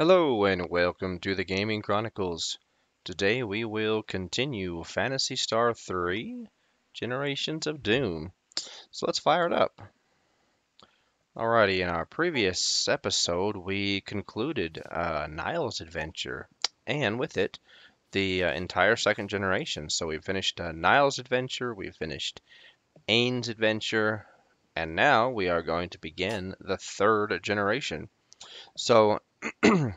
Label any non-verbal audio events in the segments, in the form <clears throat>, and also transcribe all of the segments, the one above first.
Hello and welcome to the Gaming Chronicles. Today we will continue Phantasy Star 3 Generations of Doom. So let's fire it up. Alrighty, in our previous episode we concluded uh, Niall's adventure and with it the uh, entire second generation. So we finished uh, Niall's adventure, we finished Ain's adventure, and now we are going to begin the third generation. So <clears throat>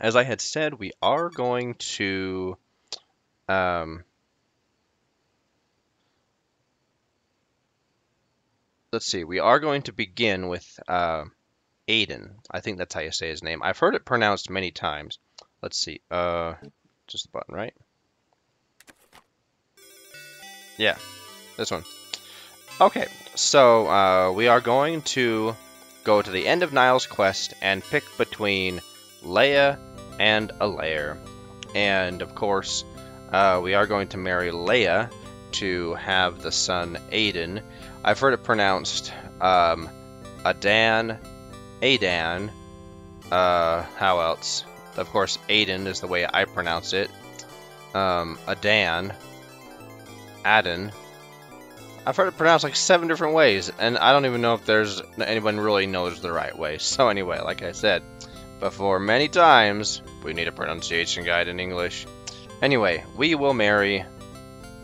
as I had said, we are going to um, let's see, we are going to begin with uh, Aiden. I think that's how you say his name. I've heard it pronounced many times. Let's see, uh, just the button, right? Yeah, this one. Okay, so uh, we are going to go to the end of Niall's quest and pick between Leia and Allaire. And of course, uh, we are going to marry Leia to have the son Aiden. I've heard it pronounced um, Adan, Adan. Uh, how else? Of course, Aiden is the way I pronounce it. Um, Adan, Aden. I've heard it pronounced like seven different ways, and I don't even know if there's anyone really knows the right way. So anyway, like I said, before many times, we need a pronunciation guide in English. Anyway, we will marry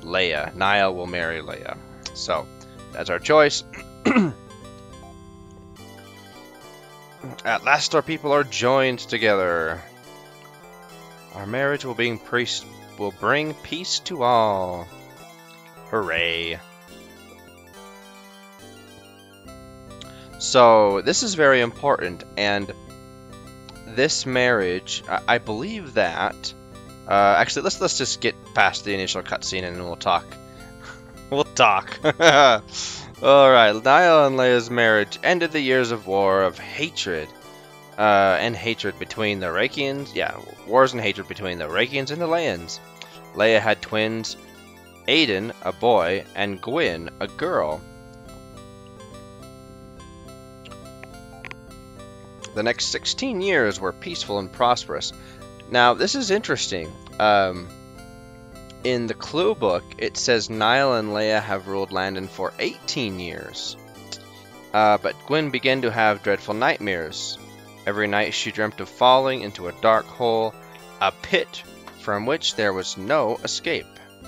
Leia. Niall will marry Leia. So, that's our choice. <clears throat> At last our people are joined together. Our marriage will bring peace will bring peace to all. Hooray. So, this is very important and this marriage, I, I believe that. Uh, actually, let's let's just get past the initial cutscene and we'll talk. <laughs> we'll talk. <laughs> All right, Niall and Leia's marriage ended the years of war of hatred. Uh, and hatred between the Rakians. Yeah, wars and hatred between the Rakians and the Laians. Leia had twins, Aiden, a boy, and Gwyn, a girl. The next 16 years were peaceful and prosperous. Now, this is interesting. Um, in the clue book, it says Niall and Leia have ruled Landen for 18 years. Uh, but Gwyn began to have dreadful nightmares. Every night she dreamt of falling into a dark hole, a pit from which there was no escape.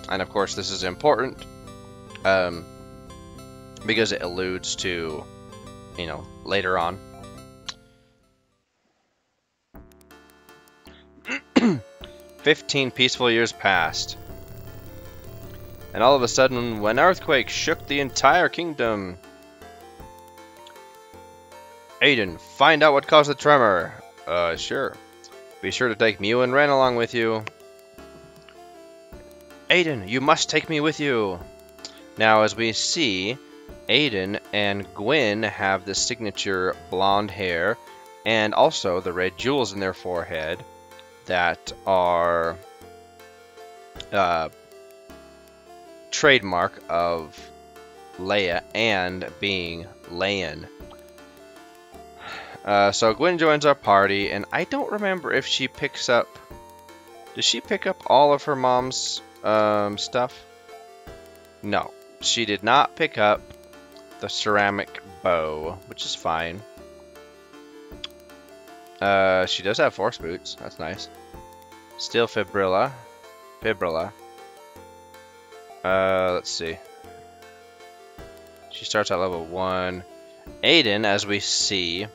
And of course, this is important um, because it alludes to, you know, later on. <clears throat> 15 peaceful years passed. And all of a sudden, when earthquake shook the entire kingdom. Aiden, find out what caused the tremor. Uh, sure. Be sure to take Mew and Ren along with you. Aiden, you must take me with you. Now, as we see, Aiden and Gwyn have the signature blonde hair and also the red jewels in their forehead that are uh, trademark of Leia and being Leian. Uh, so Gwyn joins our party, and I don't remember if she picks up. Does she pick up all of her mom's um, stuff? No, she did not pick up the ceramic bow, which is fine. Uh, she does have force boots. That's nice. Steel fibrilla. Fibrilla. Uh, let's see. She starts at level 1. Aiden, as we see,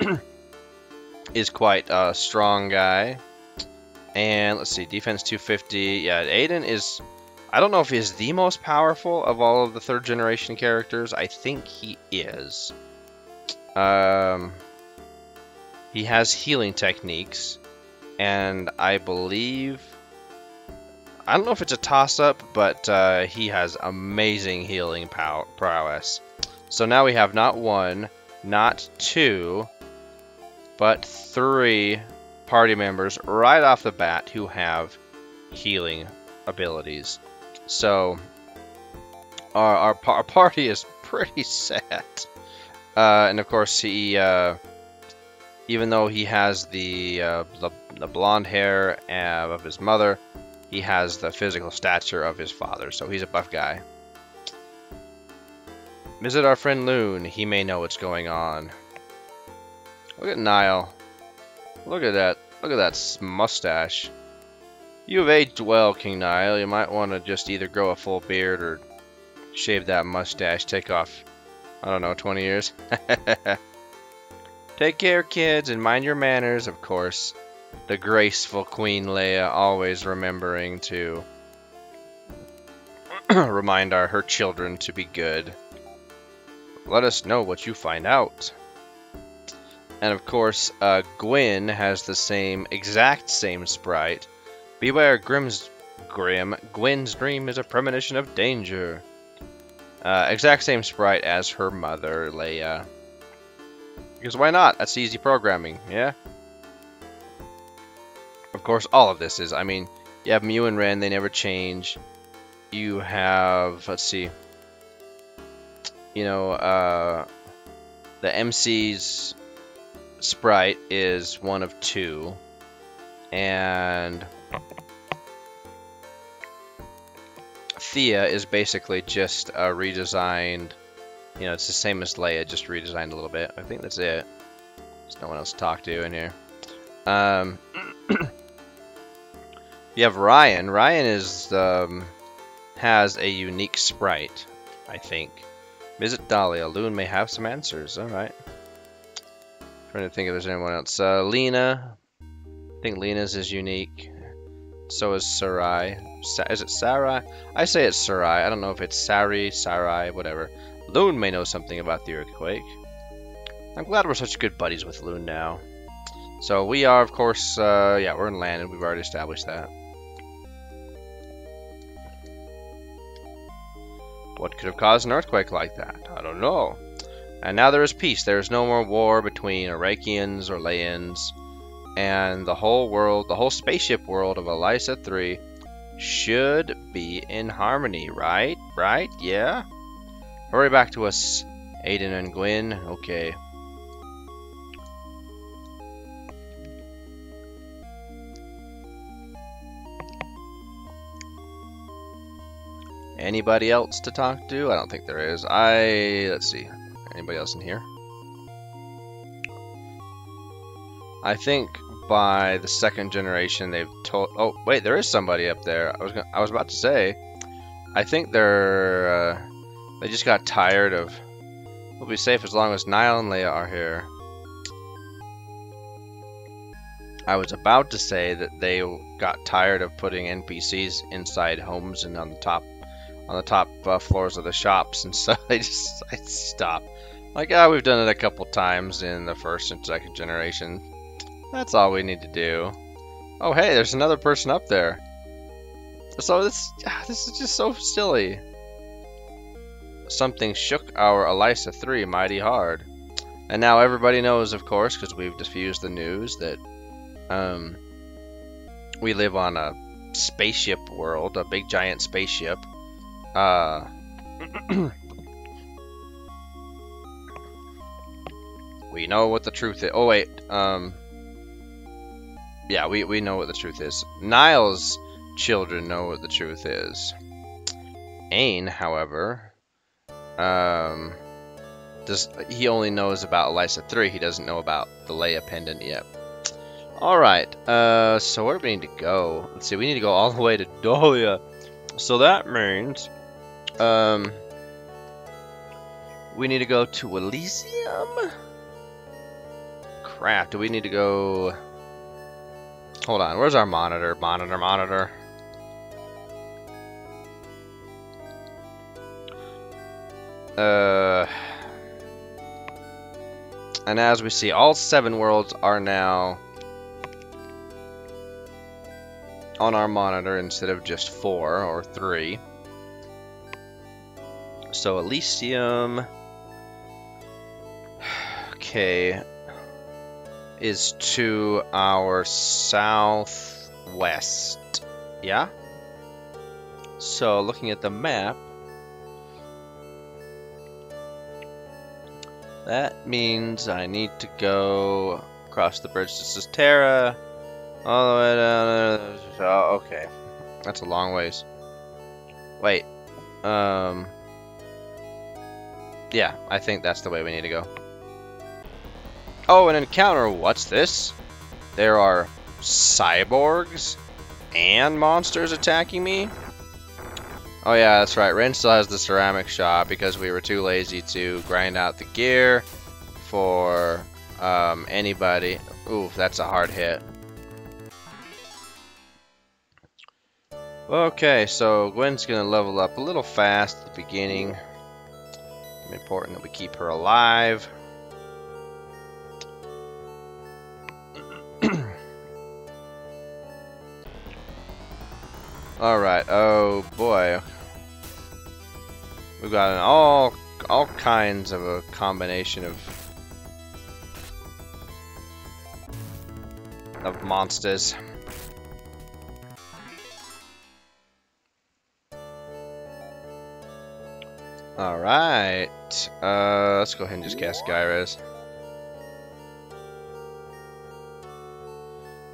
<clears throat> is quite a strong guy. And let's see, defense 250. Yeah, Aiden is... I don't know if he's the most powerful of all of the third generation characters. I think he is. Um, he has healing techniques, and I believe... I don't know if it's a toss-up, but uh, he has amazing healing pow prowess. So now we have not one, not two, but three party members right off the bat who have healing abilities. So our, our, our party is <laughs> pretty set. Uh, and of course he... Uh, even though he has the uh, the, the blonde hair uh, of his mother, he has the physical stature of his father, so he's a buff guy. Visit our friend Loon. He may know what's going on. Look at Nile. Look at that. Look at that mustache. You have aged well, King Nile. You might want to just either grow a full beard or shave that mustache. Take off, I don't know, 20 years. <laughs> Take care, kids, and mind your manners, of course. The graceful Queen Leia always remembering to <clears throat> remind our her children to be good. Let us know what you find out. And of course, uh, Gwyn has the same, exact same sprite. Beware Grimm's Grim. Gwyn's dream is a premonition of danger. Uh, exact same sprite as her mother, Leia. Because why not? That's easy programming, yeah? Of course, all of this is, I mean, you have Mew and Ren, they never change. You have, let's see, you know, uh, the MC's sprite is one of two. And Thea is basically just a redesigned, you know, it's the same as Leia, just redesigned a little bit. I think that's it. There's no one else to talk to in here. Um, <clears throat> you have Ryan. Ryan is um, has a unique sprite, I think. Visit Dahlia. Loon may have some answers. All right. Trying to think if there's anyone else. Uh, Lena. I think Lena's is unique. So is Sarai. Sa is it Sarai? I say it's Sarai. I don't know if it's Sari, Sarai, whatever. Loon may know something about the earthquake. I'm glad we're such good buddies with Loon now. So we are, of course, uh, yeah, we're in land, and We've already established that. What could have caused an earthquake like that? I don't know. And now there is peace. There is no more war between Arakians or Layans. And the whole world, the whole spaceship world of Alisa 3 should be in harmony, right? Right? Yeah? Hurry back to us, Aiden and Gwyn. Okay. Anybody else to talk to? I don't think there is. I, let's see. Anybody else in here? I think by the second generation they've told. Oh wait, there is somebody up there. I was gonna, I was about to say. I think they're uh, they just got tired of. We'll be safe as long as Nile and Leia are here. I was about to say that they got tired of putting NPCs inside homes and on the top on the top uh, floors of the shops, and <laughs> so they just I stopped. Like, ah, oh, we've done it a couple times in the first and second generation. That's all we need to do. Oh, hey, there's another person up there. So this, ah, this is just so silly. Something shook our Alisa 3 mighty hard. And now everybody knows, of course, because we've diffused the news, that um, we live on a spaceship world, a big giant spaceship. Uh, <clears throat> we know what the truth is. Oh, wait. Um, yeah, we, we know what the truth is. Nile's children know what the truth is. Ain, however, um, does he only knows about Alisa 3. He doesn't know about the Leia pendant yet. Alright, uh, so where do we need to go? Let's see, we need to go all the way to Dahlia. So that means, um, we need to go to Elysium? Crap, do we need to go... Hold on, where's our monitor? Monitor, monitor. Uh, and as we see, all seven worlds are now on our monitor instead of just four or three. So Elysium, <sighs> okay, is to our southwest. Yeah? So, looking at the map, that means I need to go across the bridge to Cisterra. All the way down. Oh, okay. That's a long ways. Wait. Um. Yeah, I think that's the way we need to go. Oh, an encounter. What's this? There are cyborgs and monsters attacking me? Oh yeah, that's right. Ren still has the ceramic shop because we were too lazy to grind out the gear for um, anybody. Ooh, that's a hard hit. Okay, so Gwyn's gonna level up a little fast at the beginning. Important that we keep her alive. Alright, oh boy. We've got an all all kinds of a combination of of monsters. Alright. Uh, let's go ahead and just cast Gyres.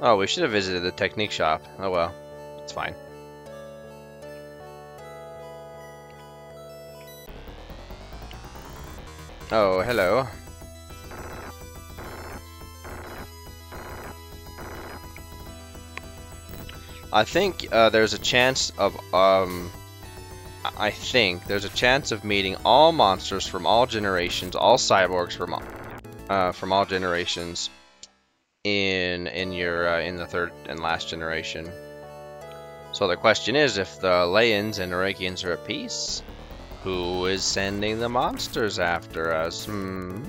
Oh, we should have visited the technique shop. Oh well. It's fine. Oh, hello. I think uh, there's a chance of, um, I think there's a chance of meeting all monsters from all generations, all cyborgs from, uh, from all generations in in your uh, in the third and last generation. So the question is, if the Layans and Arakians are at peace, who is sending the monsters after us? Hmm.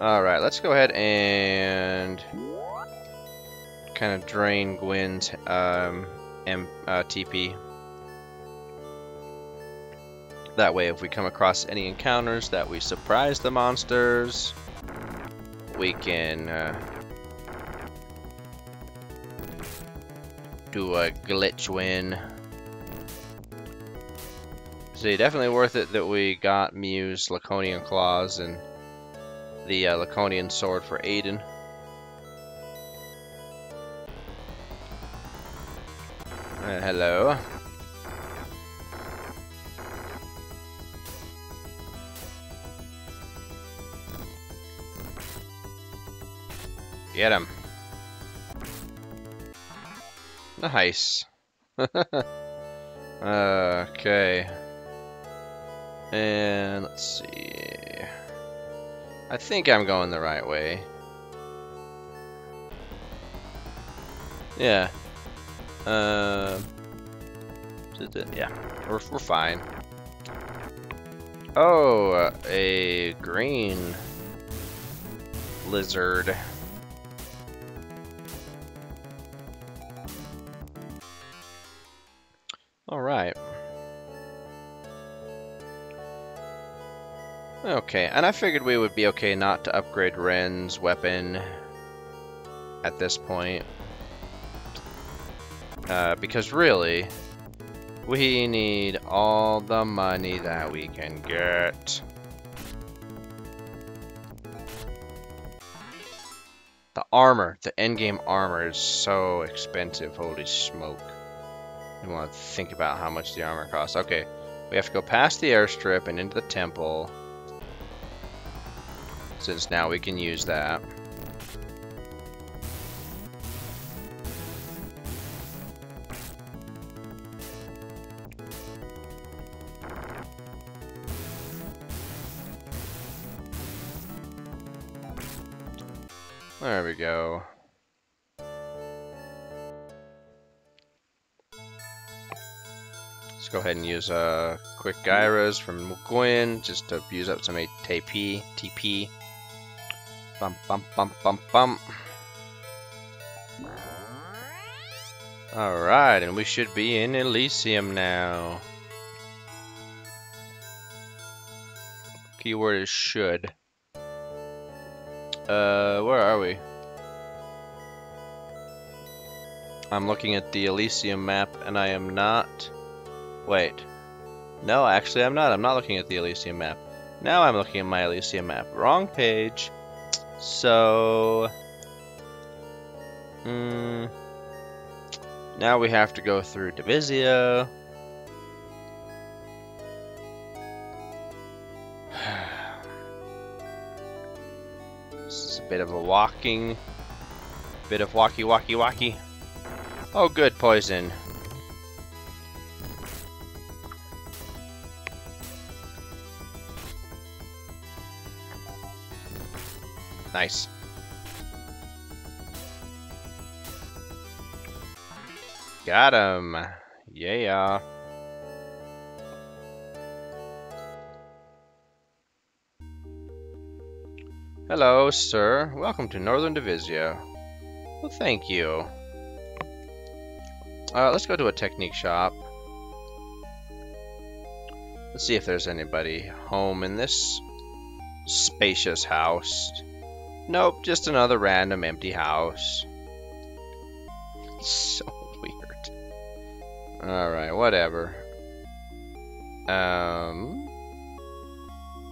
Alright, let's go ahead and kind of drain Gwyn's um, M uh, TP. That way, if we come across any encounters that we surprise the monsters, we can uh, do a glitch win. So definitely worth it that we got Mew's Laconian Claws and the uh, Laconian Sword for Aiden. Uh, hello. Get him. Nice. <laughs> okay. And let's see. I think I'm going the right way. Yeah. Uh, yeah, we're, we're fine. Oh, a green lizard. Okay, and I figured we would be okay not to upgrade Ren's weapon at this point. Uh, because really, we need all the money that we can get. The armor, the endgame armor is so expensive, holy smoke. You want to think about how much the armor costs. Okay, we have to go past the airstrip and into the temple. Since now we can use that. There we go. Let's go ahead and use a uh, quick gyros from Gwyn just to use up some TP. Bum bum bum bum bum. Alright, and we should be in Elysium now. Keyword is should. Uh, where are we? I'm looking at the Elysium map and I am not... Wait. No, actually I'm not. I'm not looking at the Elysium map. Now I'm looking at my Elysium map. Wrong page. So... Hmm... Now we have to go through Divizia. <sighs> this is a bit of a walking... Bit of walkie walkie walkie. Oh good, poison. Nice. Got him. Yeah. Hello, sir. Welcome to Northern Divizia. Well, thank you. Uh, let's go to a technique shop. Let's see if there's anybody home in this spacious house. Nope, just another random empty house. <laughs> So weird. Alright, whatever. Um,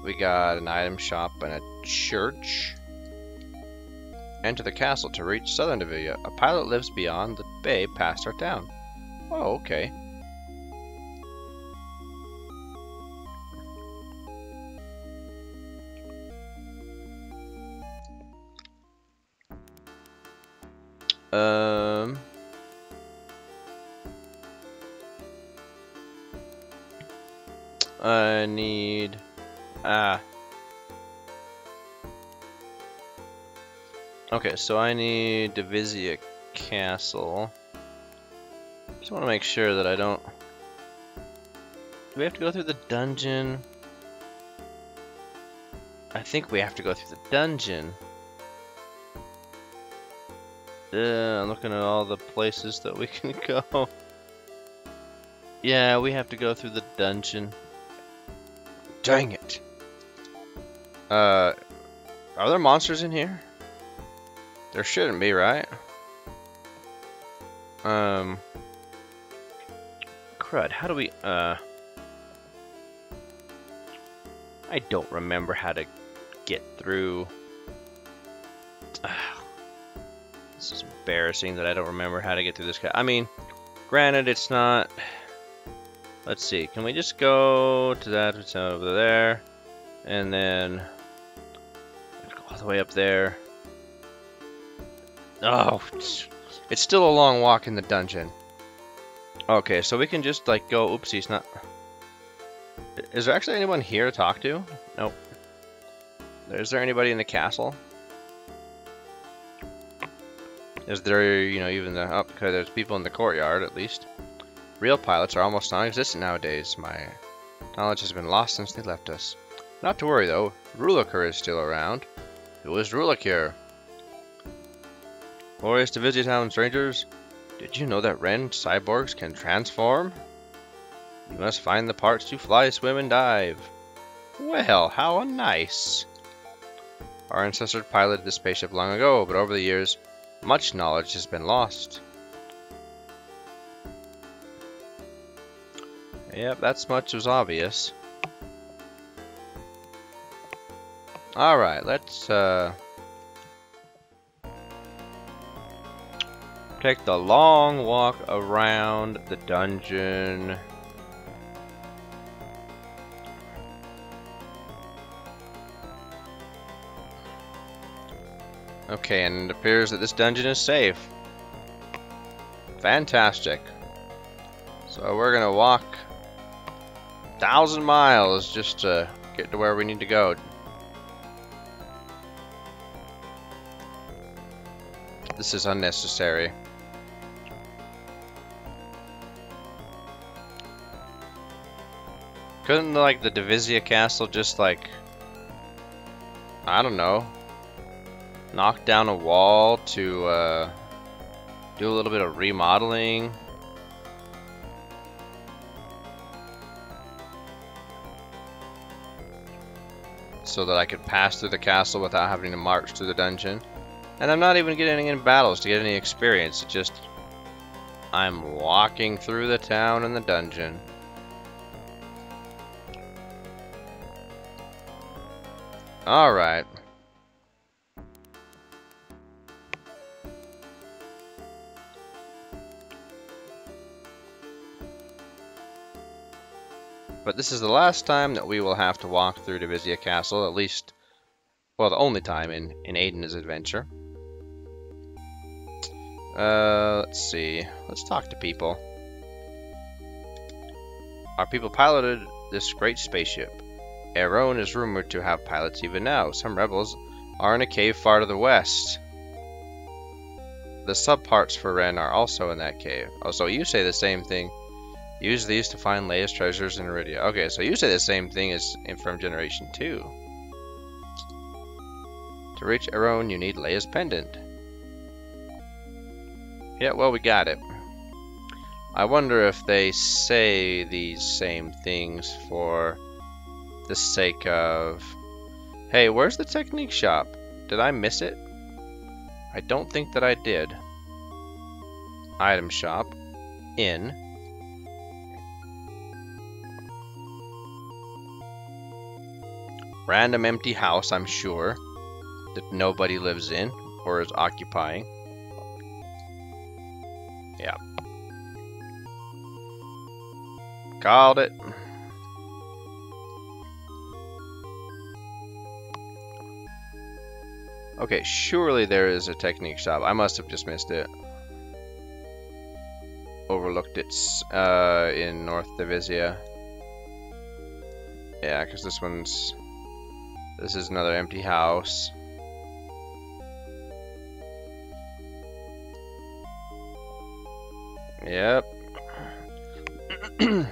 we got an item shop and a church. Enter the castle to reach Southern Divizia. A pilot lives beyond the bay past our town. Oh, okay. Um... I need... Ah. Okay, so I need Divizia Castle. Just want to make sure that I don't... Do we have to go through the dungeon? I think we have to go through the dungeon. Yeah, I'm looking at all the places that we <laughs> can go. Yeah, we have to go through the dungeon. Dang it. Uh, are there monsters in here? There shouldn't be, right? Um, crud, how do we, uh, I don't remember how to get through. Embarrassing that I don't remember how to get through this guy. I mean, granted, it's not, let's see, can we just go to that, it's over there, and then go all the way up there. Oh, it's still a long walk in the dungeon. Okay, so we can just like go, oopsies, not... Is there actually anyone here to talk to? Nope. Is there anybody in the castle? Is there, you know, even the... Oh, okay, there's people in the courtyard, at least. Real pilots are almost non-existent nowadays. My knowledge has been lost since they left us. Not to worry, though. Rulakir is still around. Who is Rulakir? Glorious to visit town, strangers. Did you know that Ren cyborgs can transform? You must find the parts to fly, swim, and dive. Well, how nice. Our ancestors piloted this spaceship long ago, but over the years, much knowledge has been lost. Yep, that's much was obvious. Alright, let's, uh... Take the long walk around the dungeon. Okay, and it appears that this dungeon is safe. Fantastic. So we're gonna walk a thousand miles just to get to where we need to go. This is unnecessary. Couldn't like the Divizia castle just like I don't know knock down a wall to uh, do a little bit of remodeling? So that I could pass through the castle without having to march through the dungeon. And I'm not even getting in battles to get any experience. It's just I'm walking through the town and the dungeon. Alright. But this is the last time that we will have to walk through Dervisia Castle, at least, well, the only time in, in Aiden's adventure. Uh, let's see. Let's talk to people. Our people piloted this great spaceship. Aeron is rumored to have pilots even now. Some rebels are in a cave far to the west. The subparts for Ren are also in that cave. Oh, so you say the same thing. Use these to find Leia's treasures in Iridia. Okay, so you say the same thing as in from Generation 2. To reach Aeron, you need Leia's pendant. Yeah, well, we got it. I wonder if they say these same things for the sake of... Hey, where's the technique shop? Did I miss it? I don't think that I did. Item shop. In. Random empty house, I'm sure. That nobody lives in or is occupying. Yeah. Called it. Okay, surely there is a technique shop. I must have just missed it. Overlooked it uh, in North Dervisia. Yeah, because this one's... This is another empty house. Yep. <clears throat>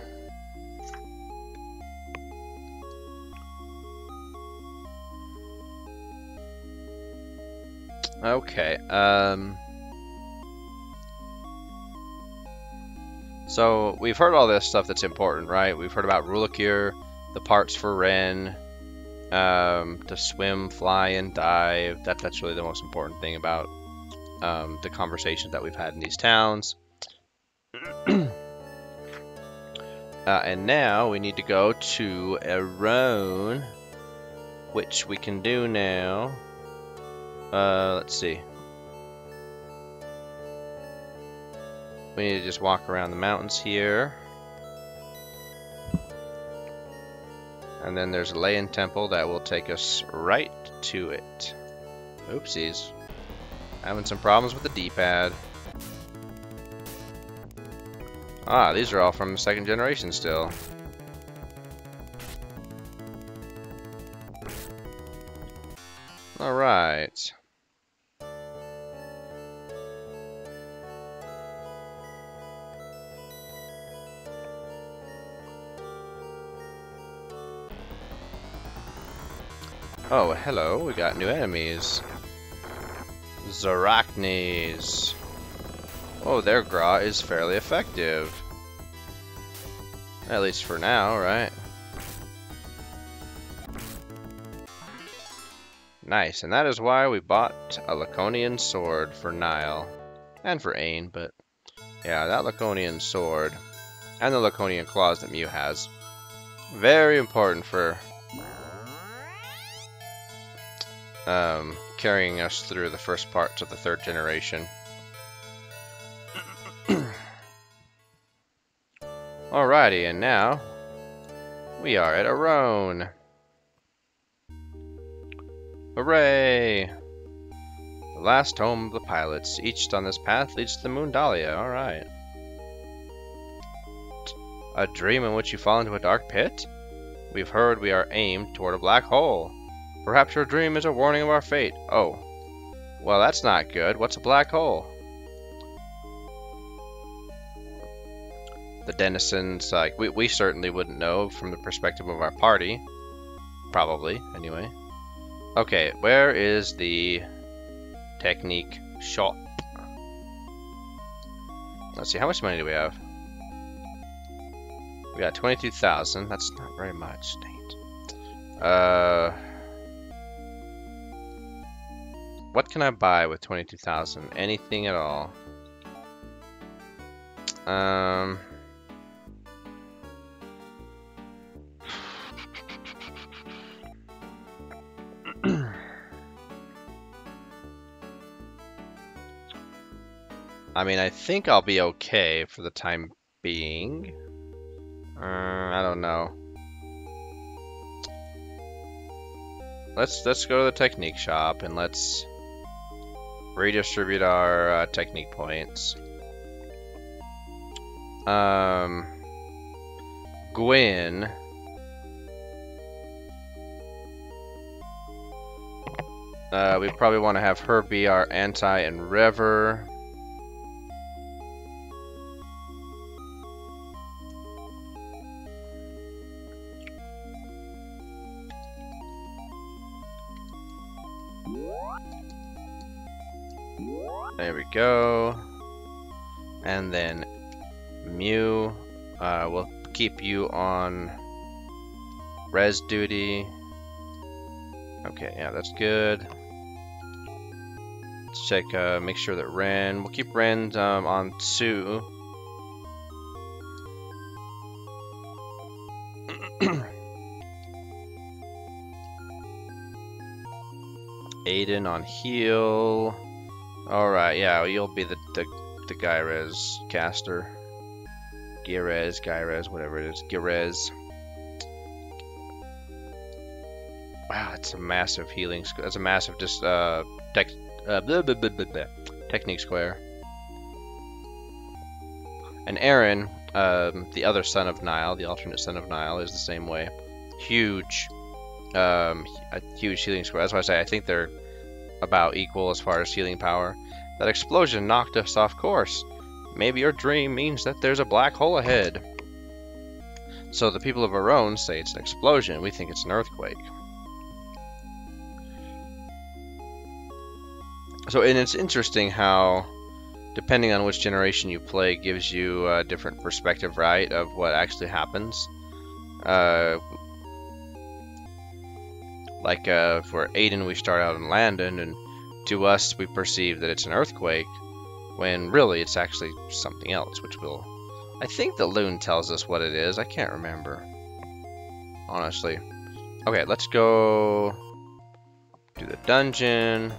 okay, um... So, we've heard all this stuff that's important, right? We've heard about Rulakir, the parts for Ren, um, to swim, fly, and dive. That, that's really the most important thing about um, the conversations that we've had in these towns. <clears throat> uh, and now we need to go to Aeron, which we can do now. Uh, let's see. We need to just walk around the mountains here. And then there's a Leian Temple that will take us right to it. Oopsies. Having some problems with the D-pad. Ah, these are all from the second generation still. Alright. Oh, hello, we got new enemies. Zarachnes. Oh, their Gra is fairly effective. At least for now, right? Nice, and that is why we bought a Laconian sword for Nile. And for Ain, but yeah, that Laconian sword. And the Laconian claws that Mew has. Very important for um, carrying us through the first parts of the third generation. <clears throat> Alrighty, and now we are at Arone. Hooray! The last home of the pilots. Each on this path leads to the Moon Dahlia. Alright. A dream in which you fall into a dark pit? We've heard we are aimed toward a black hole. Perhaps your dream is a warning of our fate. Oh. Well, that's not good. What's a black hole? The denizens, like, we, we certainly wouldn't know from the perspective of our party. Probably, anyway. Okay, where is the technique shop? Let's see, how much money do we have? We got 22,000. That's not very much. Dang it. Uh, what can I buy with 22,000? Anything at all. Um... <clears throat> I mean, I think I'll be okay for the time being. Uh, I don't know. Let's let's go to the technique shop and let's redistribute our uh, technique points. Um, Gwyn. Uh, we probably want to have her be our anti and rever. Go. And then Mew, uh, we'll keep you on res duty. Okay, yeah, that's good. Let's check, uh, make sure that Ren, we'll keep Ren um, on two. <clears throat> Aiden on heal. Alright, yeah, you'll be the, the, the Gyrez caster. Girez, Gyrez, whatever it is. Girez. Wow, it's a massive healing. That's a massive just uh, tech, uh technique square. And Aaron, um, the other son of Nile, the alternate son of Nile, is the same way. Huge, um, a huge healing square. That's why I say I think they're about equal as far as healing power. That explosion knocked us off course. Maybe your dream means that there's a black hole ahead. So the people of Aroan say it's an explosion. We think it's an earthquake. So, and it's interesting how, depending on which generation you play, gives you a different perspective, right, of what actually happens. Uh, like uh, for Aiden, we start out in Landen, and to us, we perceive that it's an earthquake, when really it's actually something else, which will... I think the loon tells us what it is. I can't remember. Honestly. Okay, let's go do the dungeon.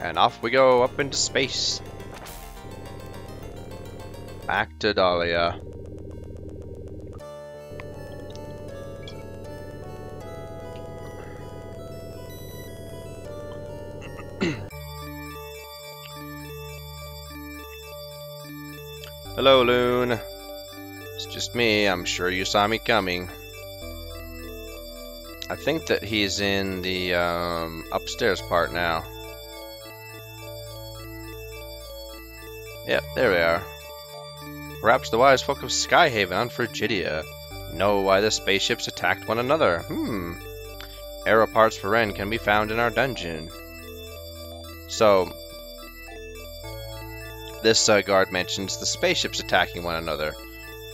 And off we go up into space. Back to Dahlia. <clears throat> Hello, Loon. It's just me. I'm sure you saw me coming. I think that he's in the um, upstairs part now. Yep, there we are. Perhaps the wise folk of Skyhaven on Frigidia know why the spaceships attacked one another. Hmm. Arrow parts for Ren can be found in our dungeon. So, this uh, guard mentions the spaceships attacking one another.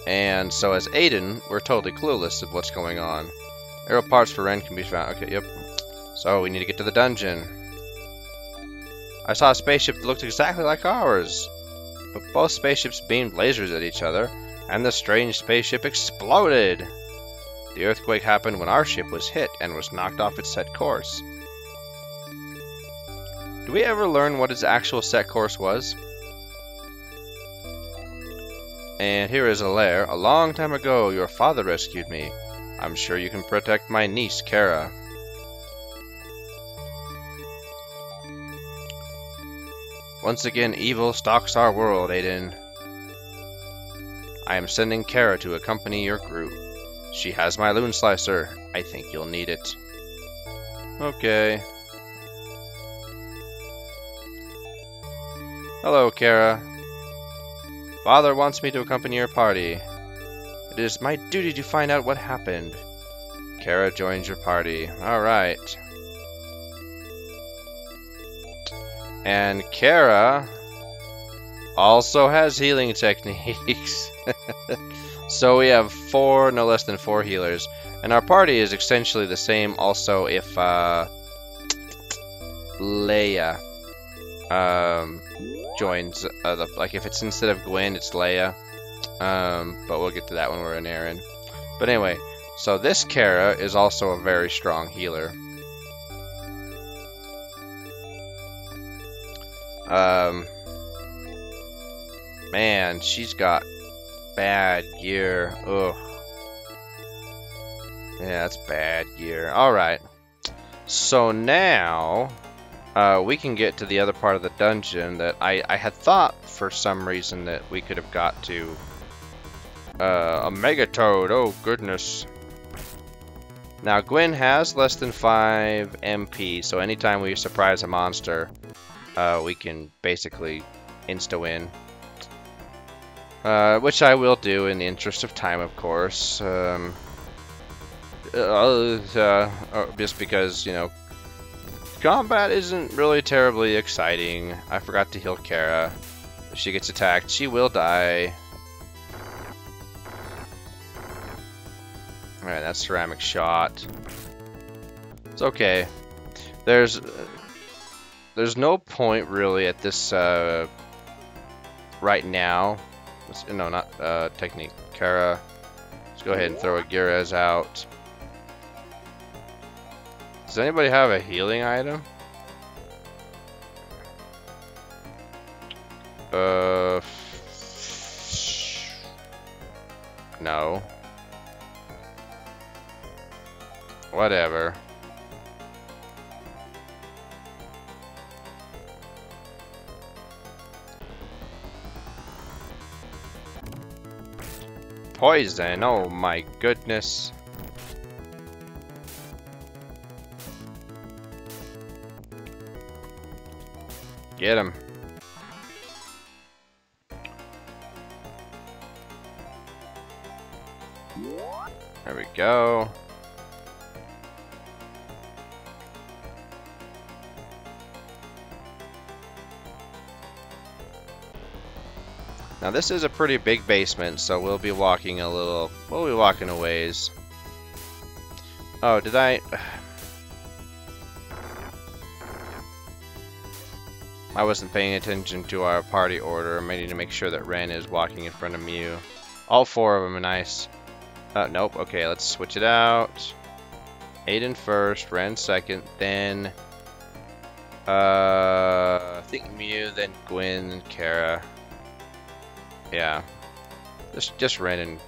And so as Aiden, we're totally clueless of what's going on. Arrow parts for Ren can be found. Okay, yep. So we need to get to the dungeon. I saw a spaceship that looked exactly like ours. But both spaceships beamed lasers at each other, and the strange spaceship exploded. The earthquake happened when our ship was hit and was knocked off its set course. Do we ever learn what its actual set course was? And here is a lair. A long time ago, your father rescued me. I'm sure you can protect my niece, Kara. Once again, evil stalks our world, Aiden. I am sending Kara to accompany your group. She has my loon slicer. I think you'll need it. Okay. Hello, Kara. Father wants me to accompany your party. It is my duty to find out what happened. Kara joins your party. Alright. And Kara also has healing techniques. <laughs> so we have four, no less than four healers. And our party is essentially the same also if uh, Leia um, joins, uh, the, like if it's instead of Gwyn, it's Leia. Um, but we'll get to that when we're in Aaron. But anyway, so this Kara is also a very strong healer. Um, man, she's got bad gear. Ugh. Yeah, that's bad gear. Alright. So now, uh, we can get to the other part of the dungeon that I, I had thought for some reason that we could have got to. Uh, a Megatoad, oh goodness. Now, Gwyn has less than 5 MP, so anytime we surprise a monster, uh, we can basically insta-win. Uh, which I will do in the interest of time, of course. Um, uh, uh, uh, just because, you know, combat isn't really terribly exciting. I forgot to heal Kara. If she gets attacked, she will die. Alright, that's ceramic shot. It's okay. There's there's no point really at this uh, right now. Let's, no, not uh, technique. Kara, let's go ahead and throw a Gires out. Does anybody have a healing item? Uh, no. Whatever. Poison, oh my goodness. Get him. There we go. Now this is a pretty big basement, so we'll be walking a little, we'll be walking a ways. Oh, did I... <sighs> I wasn't paying attention to our party order. I need to make sure that Wren is walking in front of Mieu. All four of them are nice. Uh, nope. Okay, let's switch it out. Adan first, Wren second, then... Uh, I think Mieu, then Gwyn, Kara. Yeah. Just, just Wren and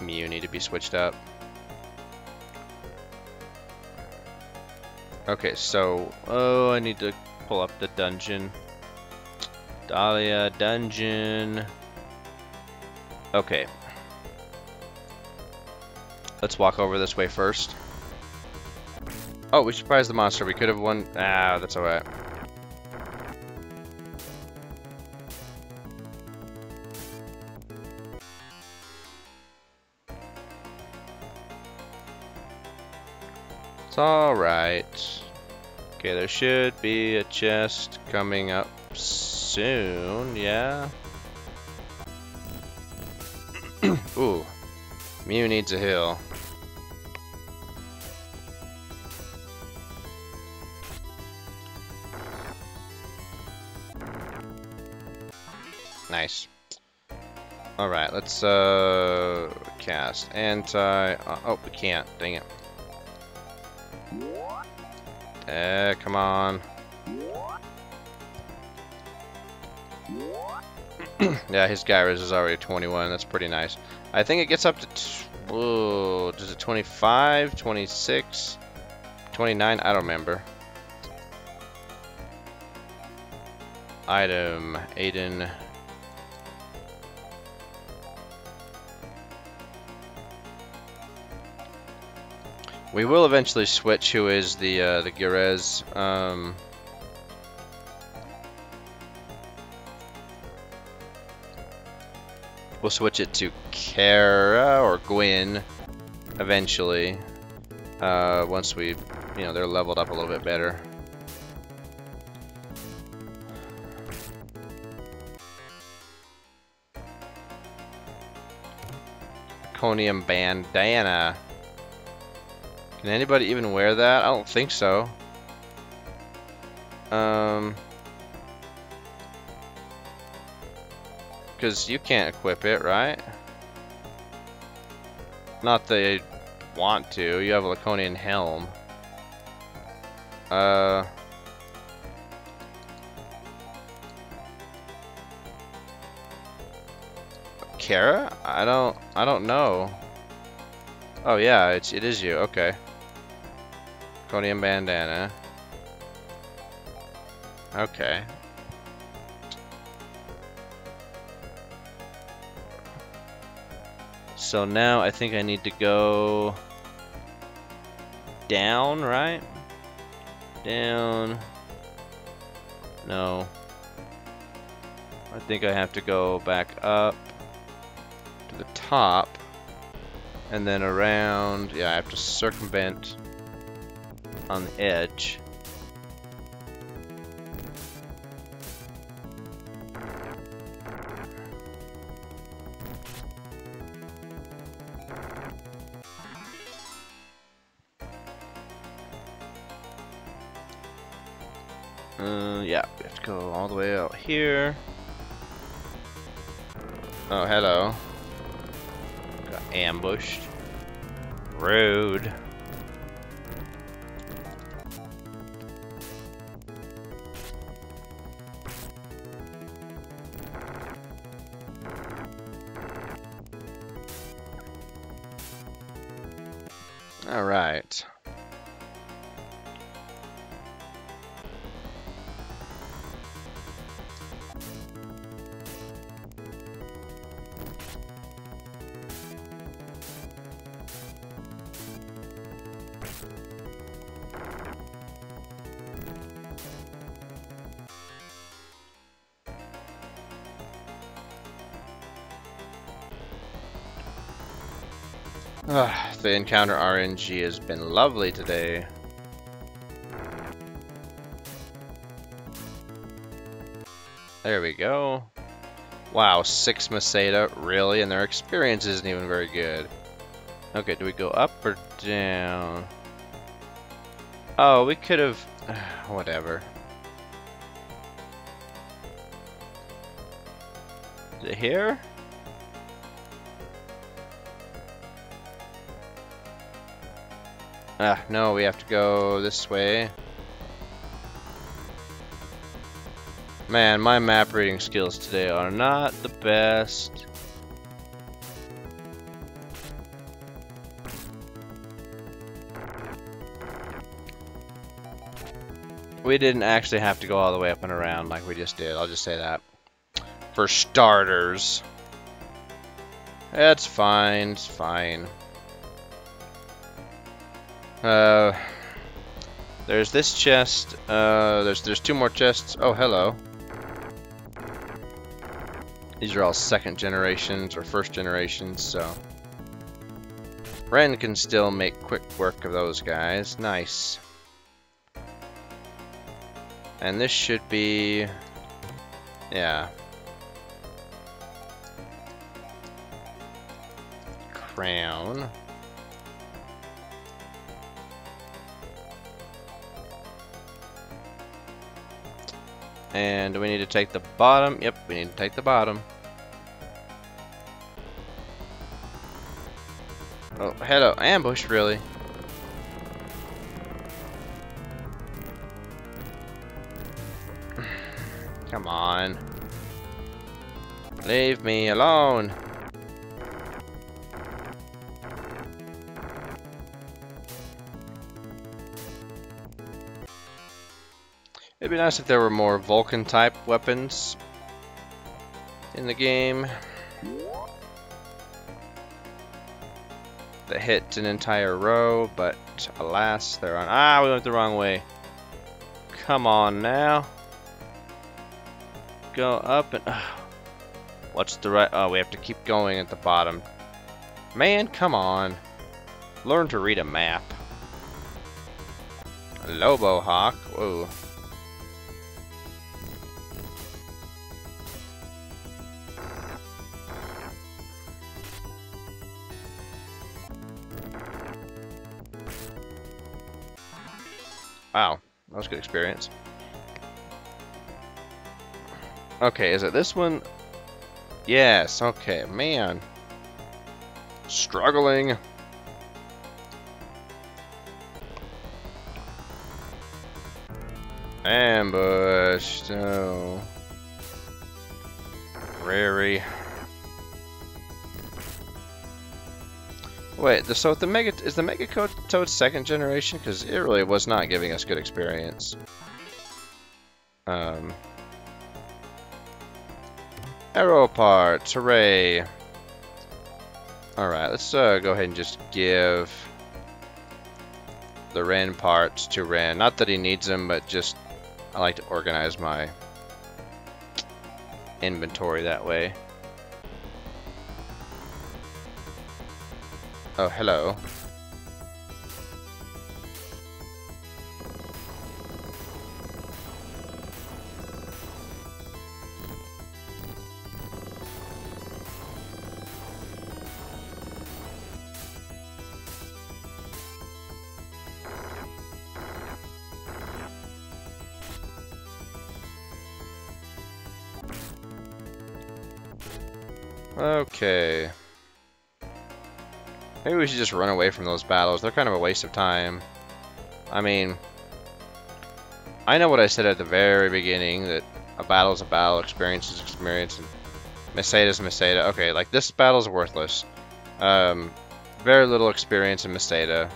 Mieu need to be switched up. Okay, so, oh, I need to pull up the dungeon. Dahlia dungeon. Okay. Let's walk over this way first. Oh, we surprised the monster. We could have won. Ah, that's alright. Alright. Okay, there should be a chest coming up soon, yeah? <clears throat> Ooh. Mieu needs a heal. Nice. Alright, let's uh cast anti uh, oh we can't, dang it. Eh, come on. <clears throat> yeah, his Gires is already 21. That's pretty nice. I think it gets up to... Whoa, does it 25, 26, 29? I don't remember. Item, Adan... We will eventually switch who is the uh, the Gires. Um, we'll switch it to Kara or Gwyn eventually. Uh, once we, you know, they're leveled up a little bit better. Conium Bandana. Can anybody even wear that? I don't think so. Um... Because you can't equip it, right? Not they want to. You have a Laconian helm. Uh... Kara? I don't I don't know. Oh yeah, it's it is you. Okay. Bandana. Okay. So now I think I need to go down, right? Down. No. I think I have to go back up to the top and then around. Yeah, I have to circumvent on the edge. Uh, yeah, we have to go all the way out here. Oh, hello. Got ambushed. Rude. Encounter RNG has been lovely today. There we go. Wow, six Meseta, really? And their experience isn't even very good. Okay, do we go up or down? Oh, we could have... <sighs> Whatever. Is it here? Ah, no, we have to go this way. Man, my map reading skills today are not the best. We didn't actually have to go all the way up and around like we just did, I'll just say that. For starters. That's fine, it's fine. Uh, there's this chest. Uh, there's there's two more chests. Oh, hello. These are all second generations or first generations, so Wren can still make quick work of those guys. Nice. And this should be, yeah. Crown. And we need to take the bottom? Yep, we need to take the bottom. Oh, hello. Ambush, really? <sighs> Come on. Leave me alone. It'd be nice if there were more Vulcan type weapons in the game that hit an entire row, but alas, they're on. Ah, we went the wrong way. Come on now. Go up and. Uh, what's the right? Oh, we have to keep going at the bottom. Man, come on. Learn to read a map. Lobo Hawk. Whoa. Was good experience. Okay, is it this one? Yes, okay, man. Struggling. Ambushed. Oh. Rary. Wait, so the Mega is the Mega Toad second generation? Because it really was not giving us good experience. Um. Arrow parts, hooray! Alright, let's uh, go ahead and just give the Wren parts to Wren. Not that he needs them, but just I like to organize my inventory that way. Oh, hello. Okay. Maybe we should just run away from those battles. They're kind of a waste of time. I mean, I know what I said at the very beginning, that a battle is a battle, experience is experience, and Meseta is Meseta. Okay, like this battle is worthless. Um, very little experience in Meseta.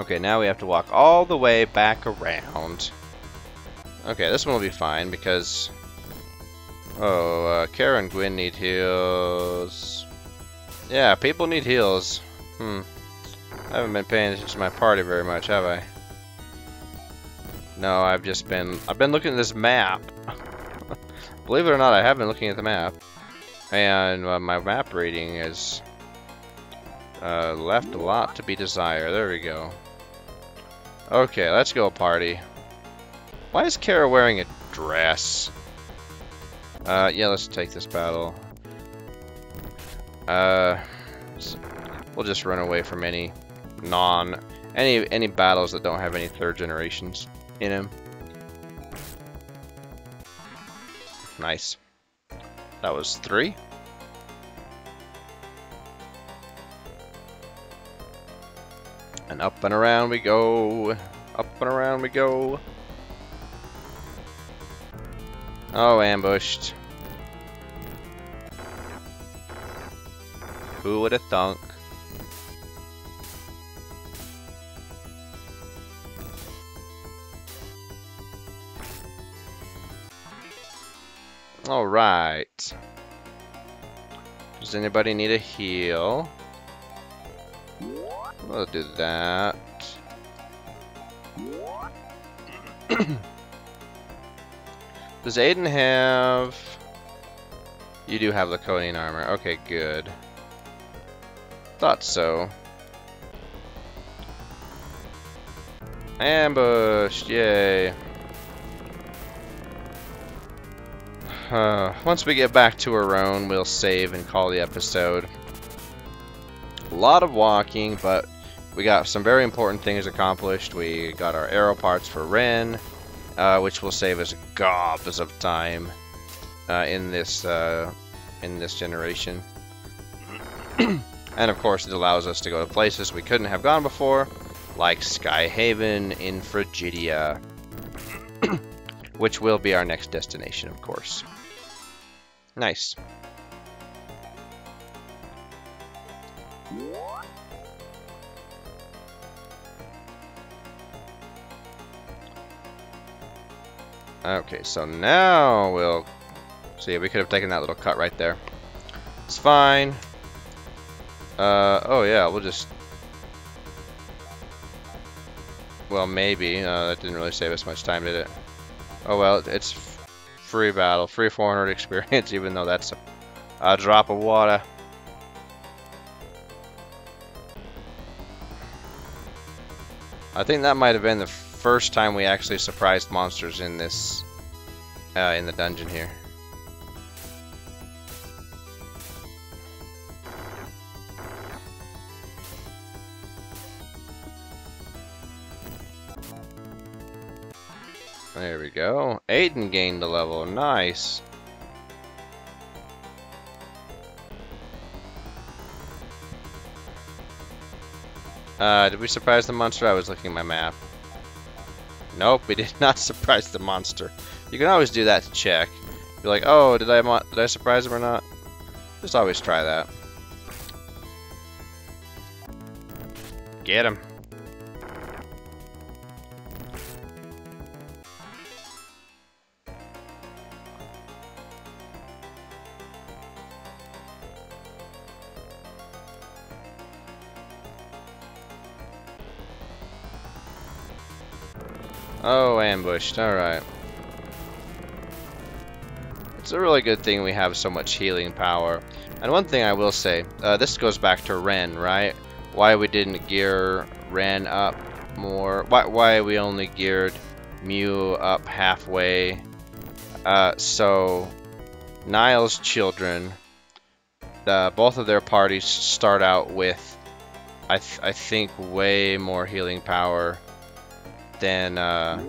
Okay, now we have to walk all the way back around. Okay, this one will be fine because... Oh, uh, Kara Gwyn need heals. Yeah, people need heals. Hmm. I haven't been paying attention to my party very much, have I? No, I've just been... I've been looking at this map. <laughs> Believe it or not, I have been looking at the map. And uh, my map reading is... uh, left a lot to be desired. There we go. Okay, let's go party. Why is Kara wearing a dress? Uh, yeah, let's take this battle. Uh, we'll just run away from any non any any battles that don't have any third generations in them. Nice. That was three. And up and around we go. Up and around we go. Oh, ambushed. Who would have thunk? Alright. Does anybody need a heal? We'll do that. <clears throat> Does Adan have... You do have the coating armor. Okay, good. Thought so. Ambushed, yay. Uh, once we get back to our own, we'll save and call the episode. A lot of walking, but we got some very important things accomplished. We got our arrow parts for Wren, uh, which will save us gobs of time uh, in this uh, in this generation. <clears throat> And of course it allows us to go to places we couldn't have gone before, like Skyhaven in Frigidia, <clears throat> which will be our next destination, of course. Nice. Okay, so now we'll... See, we could have taken that little cut right there. It's fine. Uh, oh yeah, we'll just... Well, maybe. Uh, that didn't really save us much time, did it? Oh well, it's free battle. Free 400 <laughs> experience, even though that's a, a drop of water. I think that might have been the first time we actually surprised monsters in this, uh, in the dungeon here. There we go. Adan gained a level. Nice. Uh, did we surprise the monster? I was looking at my map. Nope, we did <laughs> not surprise the monster. You can always do that to check. Be like, oh, did I did I surprise him or not? Just always try that. Get him. Ambushed. Alright. It's a really good thing we have so much healing power. And one thing I will say, uh, this goes back to Wren, right? Why we didn't gear Wren up more. Why, why we only geared Mieu up halfway. Uh, so, Nial's children, the, both of their parties start out with, I, th I think, way more healing power than uh,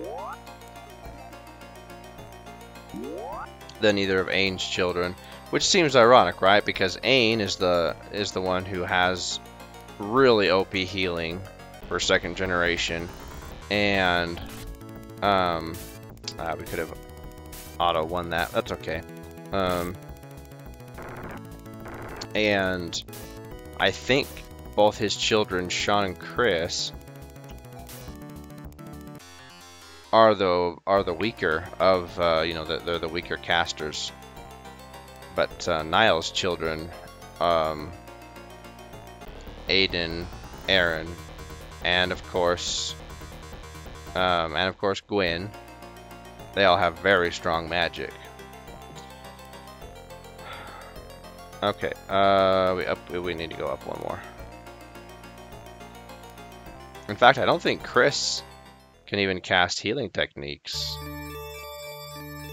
than either of Ayn's children, which seems ironic, right? Because Ayn is the is the one who has really OP healing for second generation, and um, uh, we could have auto won that. That's okay. Um, and I think both his children, Sean and Crys, are the are the weaker of uh, you know the, they're the weaker casters. But uh, Nial's children, um, Adan, Aron, and of course, um, and of course Gwyn, they all have very strong magic. Okay, uh, we up. We need to go up one more. In fact, I don't think Crys can even cast healing techniques.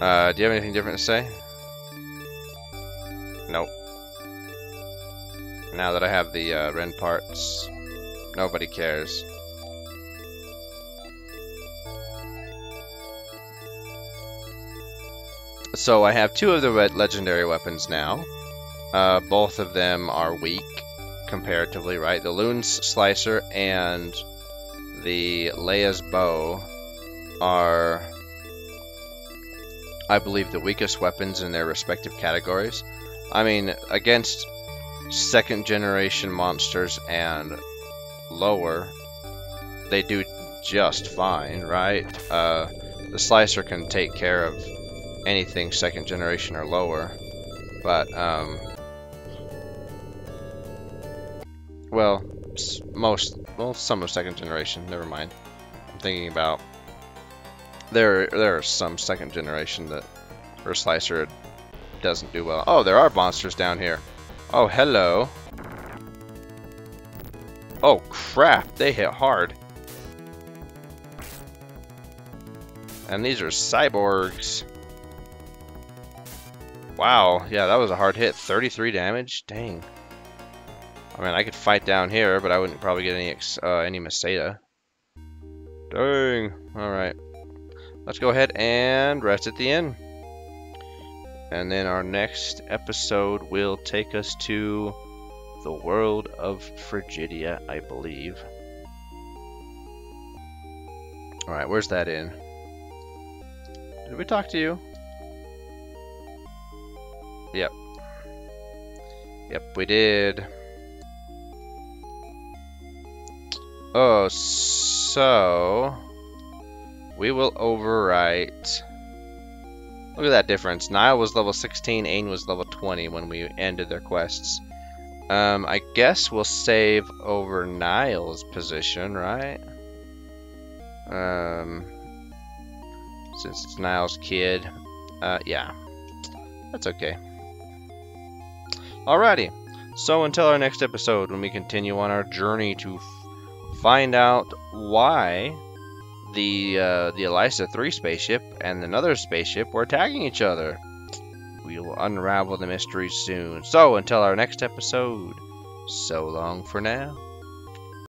Uh, do you have anything different to say? Nope. Now that I have the uh, Wren parts, nobody cares. So I have two of the legendary weapons now. Uh, both of them are weak, comparatively, right? The Loon's Slicer and the Laya's bow are, I believe, the weakest weapons in their respective categories. I mean, against second generation monsters and lower, they do just fine, right? Uh, the slicer can take care of anything second generation or lower, but, um, well, most, well, some of second generation, never mind. I'm thinking about, there, there are some second generation that, or Slicer doesn't do well. Oh, there are monsters down here. Oh, hello. Oh, crap, they hit hard. And these are cyborgs. Wow, yeah, that was a hard hit. 33 damage? Dang. I mean, I could fight down here, but I wouldn't probably get any uh, any Meseta. Dang. Alright. Let's go ahead and rest at the inn. And then our next episode will take us to the world of Frigidia, I believe. Alright, where's that inn? Did we talk to you? Yep. Yep, we did. Oh, so we will overwrite. Look at that difference. Nial was level 16, Ayn was level 20 when we ended their quests. Um, I guess we'll save over Nial's position, right? Um, since it's Nial's kid. Uh, yeah. That's okay. Alrighty. So until our next episode, when we continue on our journey to find out why the uh, the Alisa 3 spaceship and another spaceship were attacking each other. We will unravel the mystery soon. So, until our next episode, so long for now.